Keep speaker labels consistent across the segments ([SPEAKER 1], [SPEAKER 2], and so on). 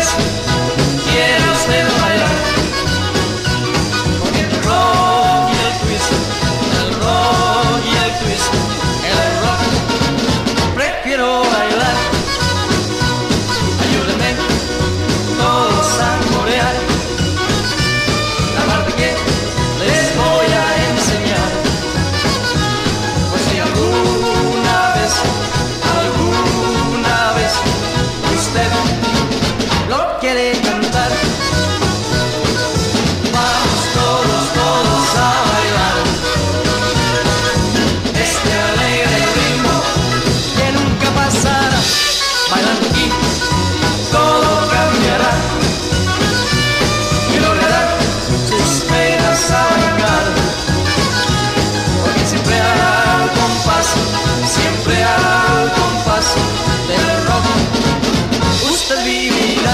[SPEAKER 1] Christmas.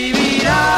[SPEAKER 1] vivirá.